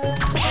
Música